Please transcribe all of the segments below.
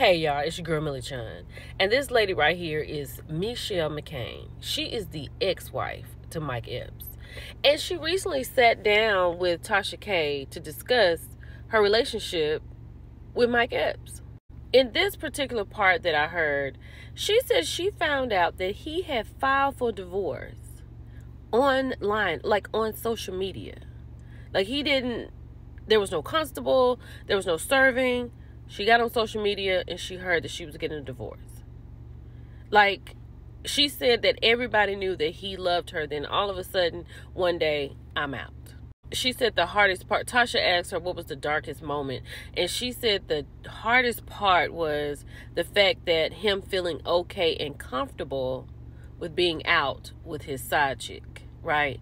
Hey y'all, it's your girl Millichun. And this lady right here is Mechelle McCain. She is the ex-wife to Mike Epps. And she recently sat down with Tasha K to discuss her relationship with Mike Epps. In this particular part that I heard, she said she found out that he had filed for divorce online, like on social media. Like he didn't, there was no constable, there was no serving she got on social media and she heard that she was getting a divorce. Like, she said that everybody knew that he loved her. Then all of a sudden, one day, I'm out. She said the hardest part, Tasha asked her what was the darkest moment. And she said the hardest part was the fact that him feeling okay and comfortable with being out with his side chick, right?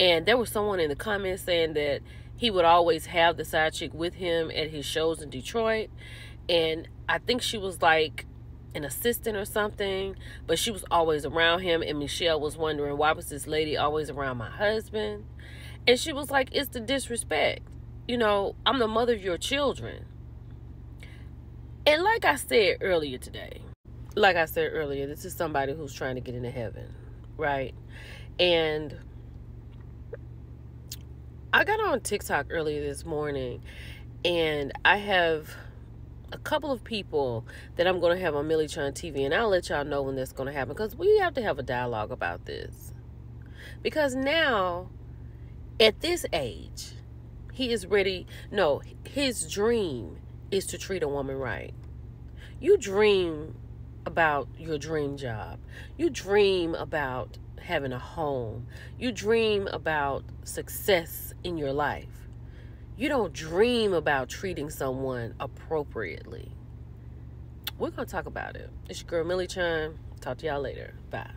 And there was someone in the comments saying that he would always have the side chick with him at his shows in Detroit. And I think she was like an assistant or something, but she was always around him. And Mechelle was wondering why was this lady always around my husband? And she was like, it's the disrespect. You know, I'm the mother of your children. And like I said earlier today, like I said earlier, this is somebody who's trying to get into heaven, right? And I got on TikTok earlier this morning and I have a couple of people that I'm going to have on Millichun TV and I'll let y'all know when that's going to happen because we have to have a dialogue about this. Because now, at this age, he is ready. No, his dream is to treat a woman right. You dream about your dream job. You dream about having a home. You dream about success in your life. You don't dream about treating someone appropriately. We're going to talk about it. It's your girl, Millichun. Talk to y'all later. Bye.